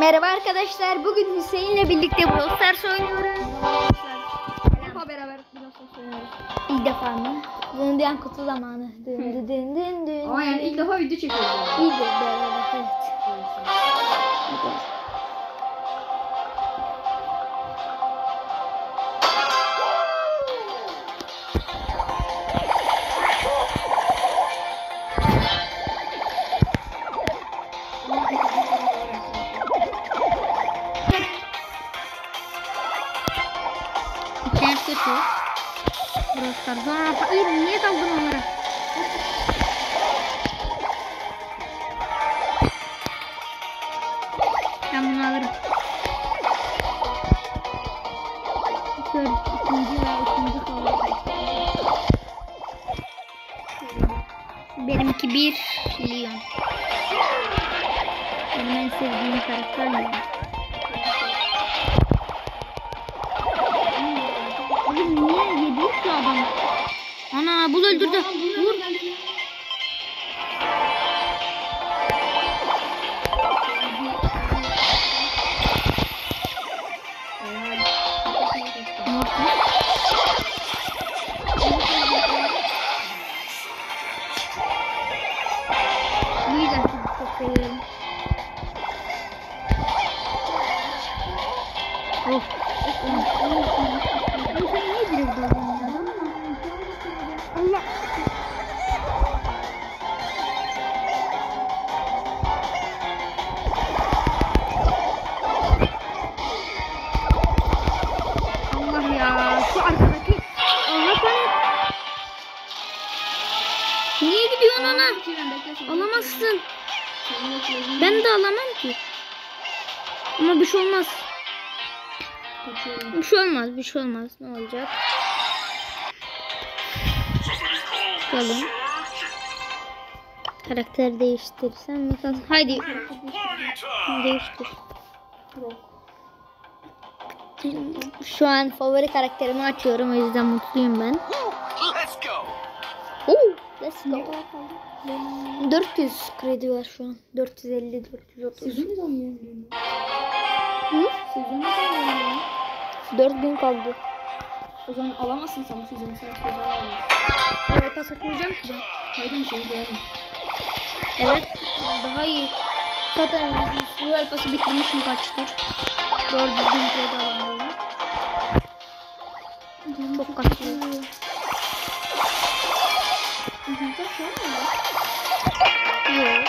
Merhaba arkadaşlar. Bugün Hüseyin'le birlikte Brawl Stars oynuyoruz. Hep beraber biraz sonra oynuyoruz. İlk defa mı? Dün diyen kutu zamanı. Dün dün dün dün dün. Ama yani ilk defa video çekiyoruz. yani. İyi de beraber evet. 1 milyon. Benim en sevdiğim karakter mi? Oğlum niye yedi şu adam? Ana bul öldürdü. Ki. Ama bir şey olmaz. Bir şey olmaz, bir şey olmaz. Ne olacak? Bakalım. Karakter değiştirsem mi kalsın? Haydi. Değiştir. Şu an favori karakterimi açıyorum. O yüzden mutluyum ben. Oo, let's go. 400 kredi var şu an. 450, 430. Sezon ne zaman yayınlanıyor? Hı? Ne zaman yayınlanıyor? 4000 kaldı. O zaman alamazsın sen bu sezonu sen alamazsın. Evet, pas atmayacağım ki ben. Haydi bir şey beğendim. Evet, daha iyi. Zaten bu alfası bitirmişim kaçtır. Doğru düzgün kredi alamıyorum. Çok kaçıyor. Güzel şu an mı? Yok.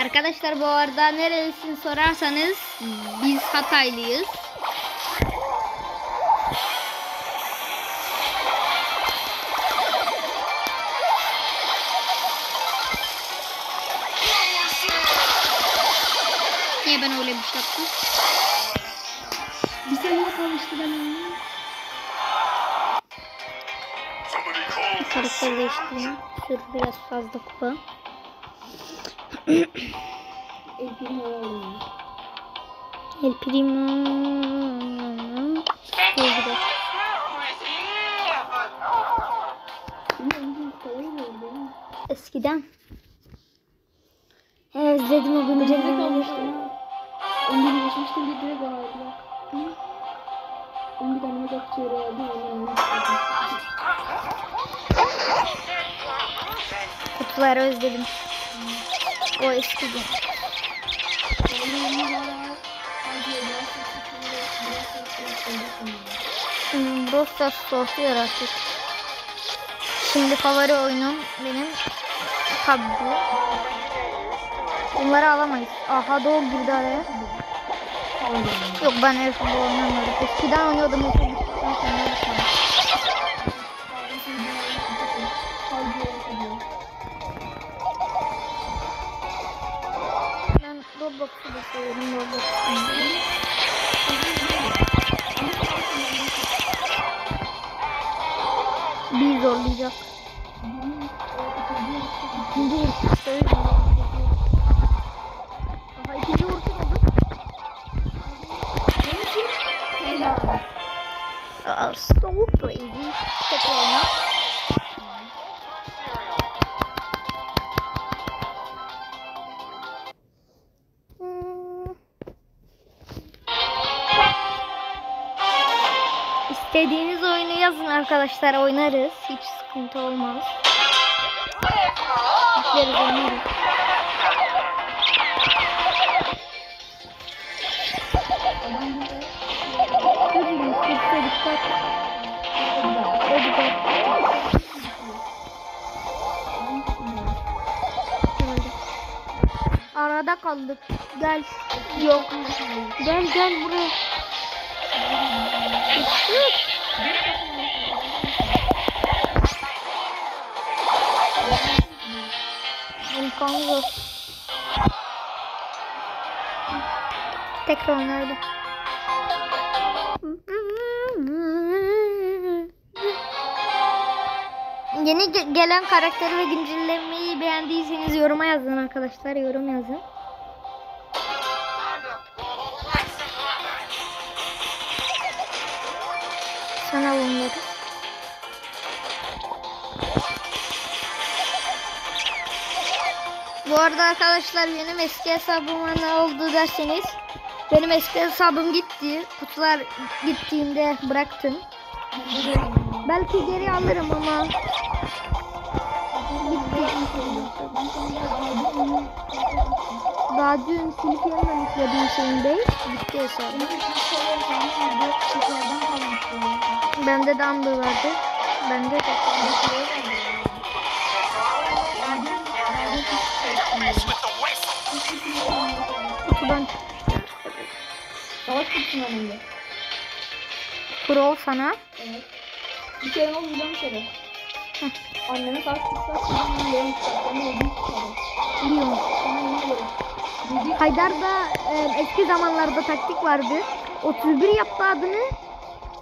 Arkadaşlar bu arada nerelisini sorarsanız biz Hataylıyız. Niye ben öyle bir şey yaptım? Bir sene kalmıştı ben onu. Karakter değiştireyim. Sür biraz fazla kupa. El Primo. Mı oldu? Eskiden. Özledim o günü Cebde canım. kalmıştı ama. 11 geçmişti bir direkt aldılar. 11 tane doktor Kutuları özledim. O eskidi. Hmm, Brawl Stars soğutuyor artık. Şimdi favori oyunum benim PUBG. Bunları alamayız. Aha Doğu girdi araya. Yok ben el futbol oynamıyorum. Eskiden oynuyordum el futbol. Ben Roblox'u da seviyorum. Roblox'u. Bir zorlayacak. İkinci vuruşta are so brave. But they're not. İstediğiniz oyunu yazın arkadaşlar oynarız. Hiç sıkıntı olmaz. Yükleriz oynarız. Dikkat. Hadi bak. Arada kaldık. Gel. Yok. Gel gel buraya. İmkanı yok. Tekrar nerede? Yeni ge- gelen karakteri ve güncellemeyi beğendiyseniz yoruma yazın arkadaşlar. Yorum yazın. Sana bunları. Bu arada arkadaşlar benim eski hesabıma ne oldu derseniz benim eski hesabım gitti. Kutular gittiğinde bıraktım. Belki geri alırım ama. Daha dün silip yeniden yüklediğim şeyin değil. Gitti hesabım. Bende de Amber vardı. Bende de. Kutudan Savaş kutusunun önünde. Pro sana. Evet. Bir kere ne oldu biliyor musun? Anneme. Bildiğin Haydar'da e, eski zamanlarda taktik vardı. 31 yaptı adını.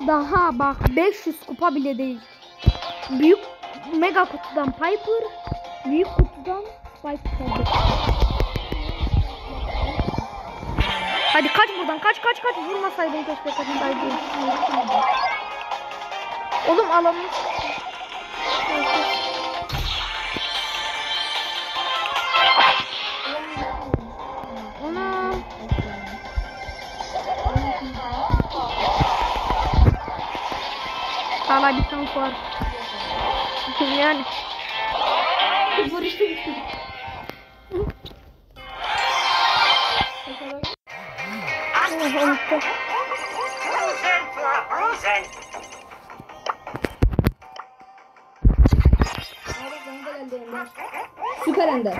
Daha bak 500 kupa bile değil. Büyük mega kutudan Piper, büyük kutudan Spike kaldı. Hadi kaç buradan kaç kaç kaç vurmasaydın keşke kaçsaydın. Oğlum alanı. Ona Hala bir tank var. Yani. Barışta bitti. unuttum. घर अंदर